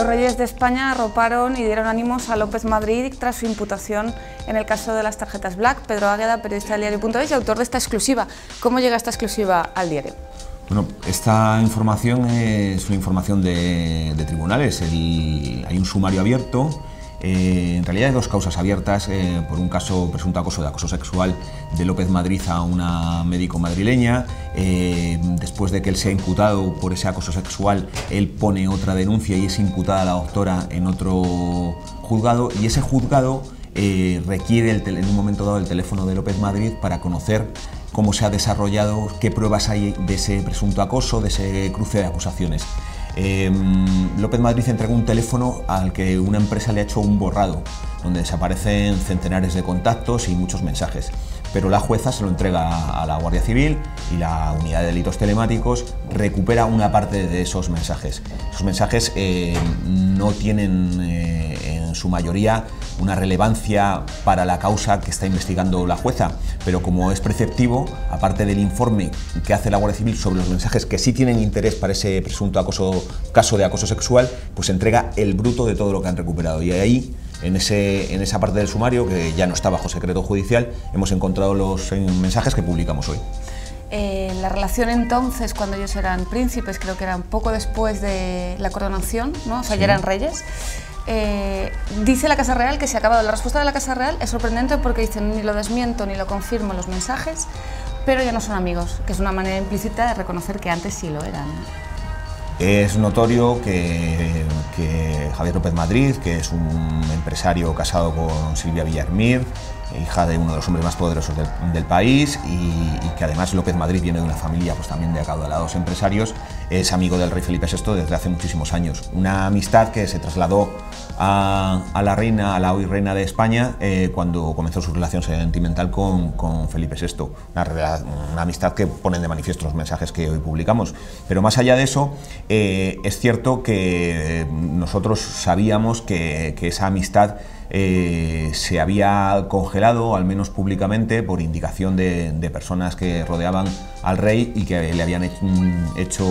Los reyes de España arroparon y dieron ánimos a López Madrid tras su imputación en el caso de las tarjetas Black. Pedro Águeda, periodista del diario.es y autor de esta exclusiva. ¿Cómo llega esta exclusiva al diario? Bueno, esta información es una información de, tribunales. hay un sumario abierto eh, en realidad hay dos causas abiertas eh, por un caso presunto acoso de acoso sexual de López Madrid a una médico madrileña. Eh, después de que él sea imputado por ese acoso sexual, él pone otra denuncia y es imputada la doctora en otro juzgado y ese juzgado requiere en un momento dado el teléfono de López Madrid para conocer cómo se ha desarrollado, qué pruebas hay de ese presunto acoso, de ese cruce de acusaciones. Em, López Madrid entregó un teléfono al que una empresa le ha hecho un borrado, donde desaparecen centenares de contactos y muchos mensajes. Pero la jueza se lo entrega a la Guardia Civil y la Unidad de Delitos Telemáticos recupera una parte de esos mensajes. Esos mensajes eh, no tienen eh, en su mayoría una relevancia para la causa que está investigando la jueza, pero como es preceptivo, aparte del informe que hace la Guardia Civil sobre los mensajes que sí tienen interés para ese presunto caso de acoso sexual, pues entrega el bruto de todo lo que han recuperado. Y ahí en, ese, en esa parte del sumario, que ya no está bajo secreto judicial, hemos encontrado los mensajes que publicamos hoy. Eh, la relación entonces, cuando ellos eran príncipes, creo que eran poco después de la coronación, ¿no? o sea, ya eran reyes. Eh, dice la Casa Real que se ha acabado. La respuesta de la Casa Real es sorprendente porque dicen ni lo desmiento ni lo confirmo los mensajes, pero ya no son amigos, que es una manera implícita de reconocer que antes sí lo eran. Es notorio que, Javier López Madrid, que es un empresario casado con Silvia Villarmir, hija de uno de los hombres más poderosos del, país y, que además López Madrid viene de una familia pues, también de acaudalados empresarios, es amigo del rey Felipe VI desde hace muchísimos años. Una amistad que se trasladó a, la reina, a la hoy reina de España, eh, cuando comenzó su relación sentimental con, Felipe VI. Una, amistad que ponen de manifiesto los mensajes que hoy publicamos. Pero más allá de eso, eh, es cierto que nosotros sabíamos que esa amistad eh, se había congelado, al menos públicamente, por indicación de, personas que rodeaban al rey y que le habían hecho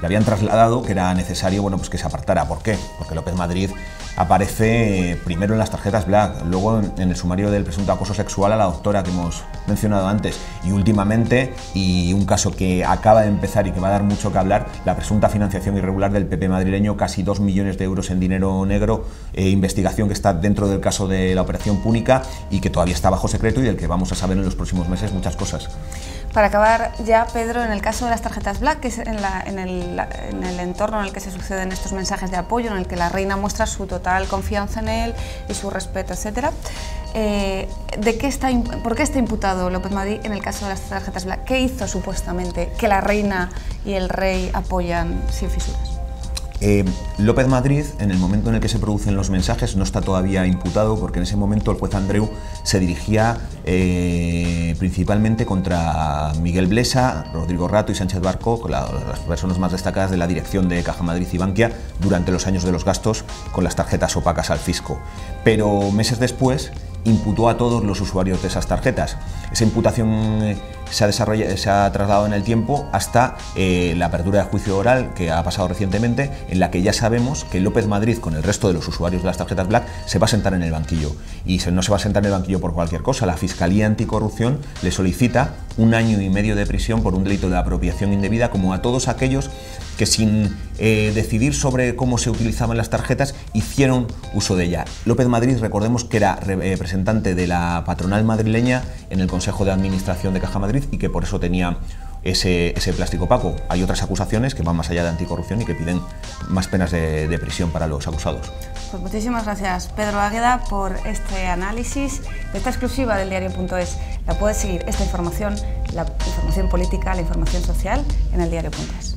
le habían trasladado que era necesario bueno, pues que se apartara. ¿Por qué? Porque López Madrid aparece primero en las tarjetas Black, luego en el sumario del presunto acoso sexual a la doctora que hemos mencionado antes y últimamente, y un caso que acaba de empezar y que va a dar mucho que hablar, la presunta financiación irregular del PP madrileño, casi 2 millones de euros en dinero negro, eh, investigación que está dentro del caso de la operación Púnica y que todavía está bajo secreto y del que vamos a saber en los próximos meses muchas cosas. Para acabar ya, Pedro, en el caso de las tarjetas Black, que es en, el, entorno en el que se suceden estos mensajes de apoyo, en el que la reina muestra su total confianza en él y su respeto, etc. Eh, ¿de qué está, ¿Por qué está imputado López Madrid en el caso de las tarjetas Black? ¿Qué hizo supuestamente que la reina y el rey apoyan sin fisuras? Eh, López Madrid, en el momento en el que se producen los mensajes, no está todavía imputado porque en ese momento el juez Andreu se dirigía eh, principalmente contra Miguel Blesa, Rodrigo Rato y Sánchez Barco, las personas más destacadas de la dirección de Caja Madrid y Bankia durante los años de los gastos con las tarjetas opacas al fisco. Pero meses después imputó a todos los usuarios de esas tarjetas. Esa imputación eh, se ha, se ha trasladado en el tiempo hasta eh, la apertura de juicio oral que ha pasado recientemente, en la que ya sabemos que López Madrid, con el resto de los usuarios de las tarjetas Black, se va a sentar en el banquillo. Y no se va a sentar en el banquillo por cualquier cosa. La Fiscalía Anticorrupción le solicita un año y medio de prisión por un delito de apropiación indebida, como a todos aquellos que sin eh, decidir sobre cómo se utilizaban las tarjetas hicieron uso de ella. López Madrid, recordemos que era representante de la patronal madrileña en el Consejo de Administración de Caja Madrid y que por eso tenía ese, plástico opaco. Hay otras acusaciones que van más allá de anticorrupción y que piden más penas de, de prisión para los acusados. Pues muchísimas gracias Pedro Águeda por este análisis de esta exclusiva del diario.es. La puedes seguir esta información, la información política, la información social en el diario.es.